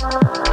Bye.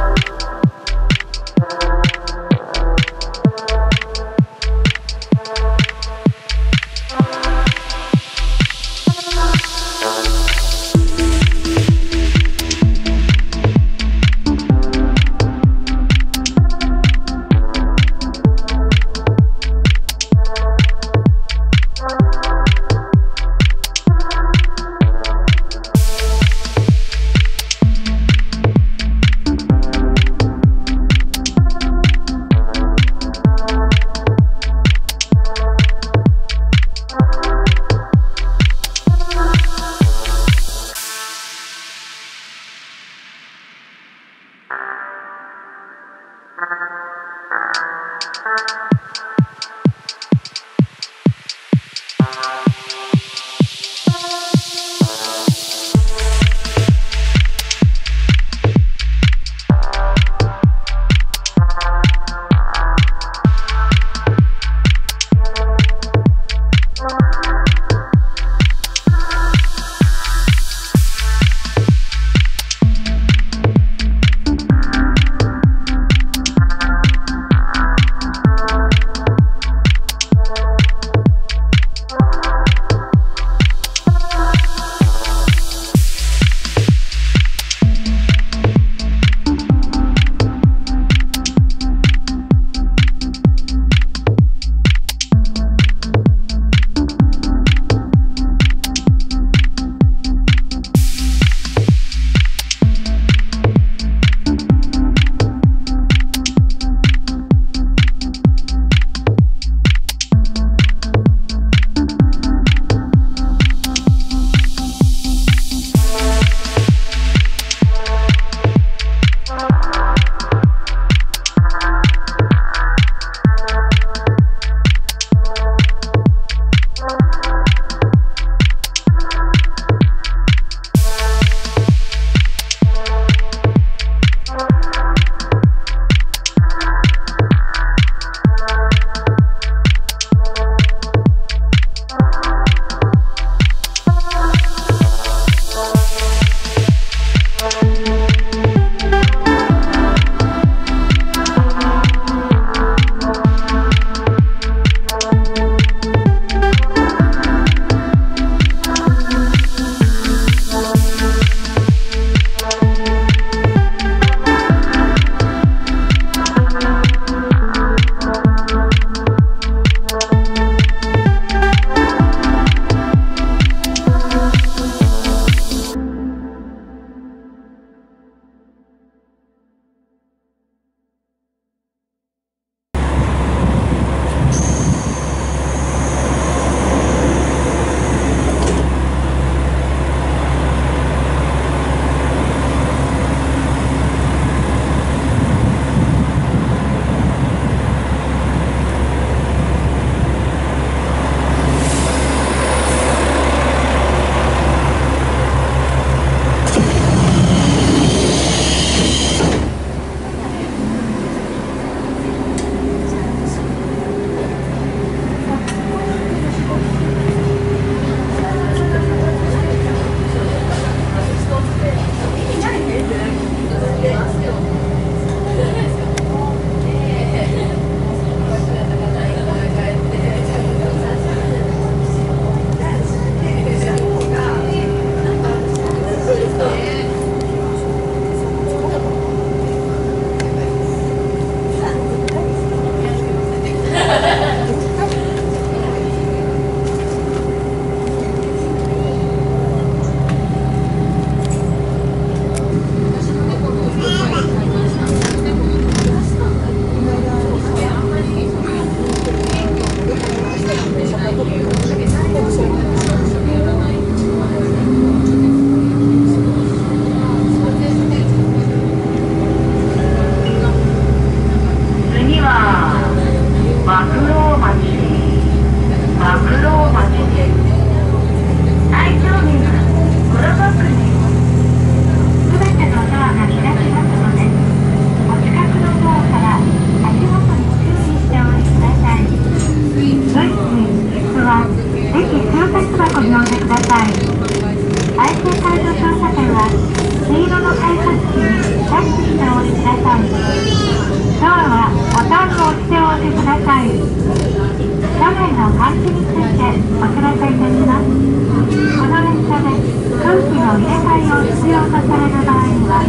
さい。IC 会場乗車券は黄色の改札機にタッチしてお降りください。ドアはボタンを押してお降りください。車内の換気につい。てお知らせい。たしますこの列車で空気の入れ替えを必要とされる場合には